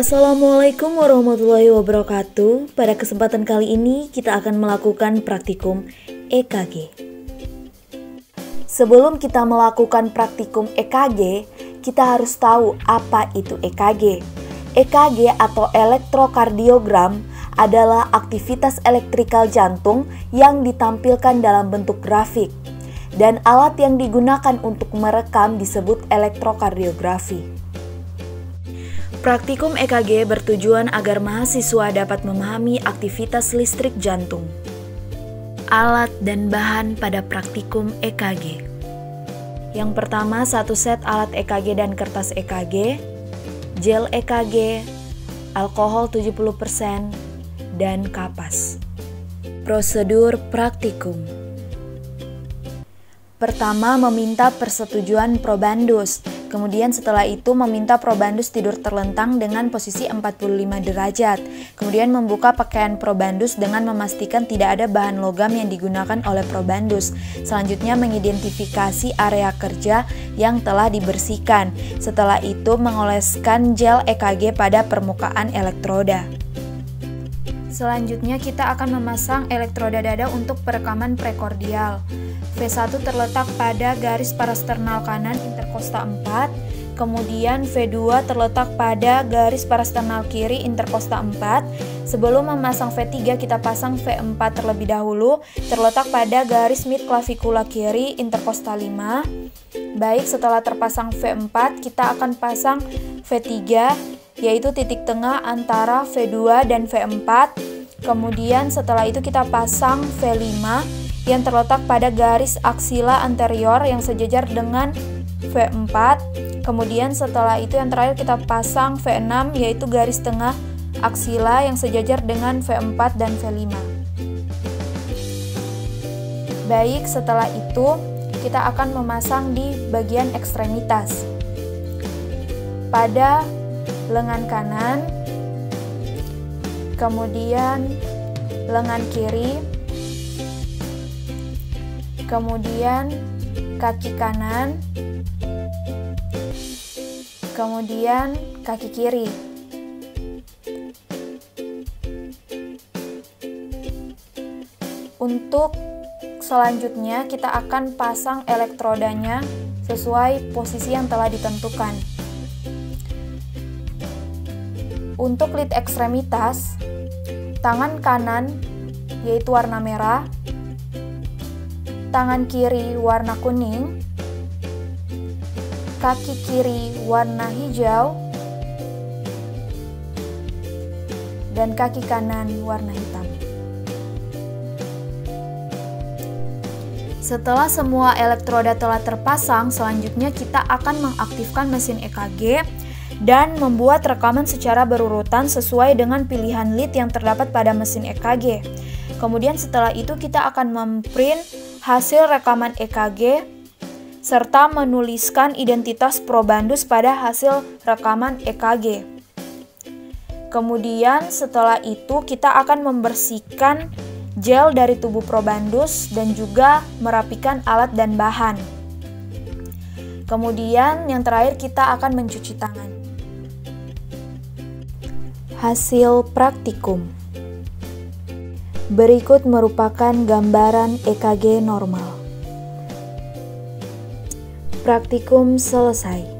Assalamualaikum warahmatullahi wabarakatuh. Pada kesempatan kali ini kita akan melakukan praktikum EKG. Sebelum kita melakukan praktikum EKG, kita harus tahu apa itu EKG. EKG atau elektrokardiogram adalah aktivitas elektrikal jantung yang ditampilkan dalam bentuk grafik dan alat yang digunakan untuk merekam disebut elektrokardiografi. Praktikum EKG bertujuan agar mahasiswa dapat memahami aktivitas listrik jantung. Alat dan bahan pada praktikum EKG. Yang pertama, satu set alat EKG dan kertas EKG, gel EKG, alkohol 70%, dan kapas. Prosedur praktikum. Pertama, meminta persetujuan probandus Kemudian setelah itu meminta probandus tidur terlentang dengan posisi 45 derajat. Kemudian membuka pakaian probandus dengan memastikan tidak ada bahan logam yang digunakan oleh probandus. Selanjutnya mengidentifikasi area kerja yang telah dibersihkan. Setelah itu mengoleskan gel EKG pada permukaan elektroda. Selanjutnya kita akan memasang elektroda dada untuk perekaman prekordial. V1 terletak pada garis parasternal kanan interkosta 4, kemudian V2 terletak pada garis parasternal kiri interkosta 4. Sebelum memasang V3 kita pasang V4 terlebih dahulu, terletak pada garis mid klavikula kiri interkosta 5. Baik, setelah terpasang V4, kita akan pasang V3 yaitu titik tengah antara V2 dan V4. Kemudian setelah itu kita pasang V5 yang terletak pada garis aksila anterior yang sejajar dengan V4. Kemudian setelah itu yang terakhir kita pasang V6 yaitu garis tengah aksila yang sejajar dengan V4 dan V5. Baik, setelah itu kita akan memasang di bagian ekstremitas. Pada lengan kanan, kemudian lengan kiri, kemudian kaki kanan, kemudian kaki kiri. Untuk selanjutnya, kita akan pasang elektrodanya sesuai posisi yang telah ditentukan. Untuk lid ekstremitas, tangan kanan yaitu warna merah, tangan kiri warna kuning, kaki kiri warna hijau, dan kaki kanan warna hitam. Setelah semua elektroda telah terpasang, selanjutnya kita akan mengaktifkan mesin EKG dan membuat rekaman secara berurutan sesuai dengan pilihan lead yang terdapat pada mesin EKG. Kemudian setelah itu kita akan memprint hasil rekaman EKG, serta menuliskan identitas probandus pada hasil rekaman EKG. Kemudian setelah itu kita akan membersihkan gel dari tubuh probandus dan juga merapikan alat dan bahan. Kemudian yang terakhir kita akan mencuci tangan. Hasil praktikum Berikut merupakan gambaran EKG normal. Praktikum selesai.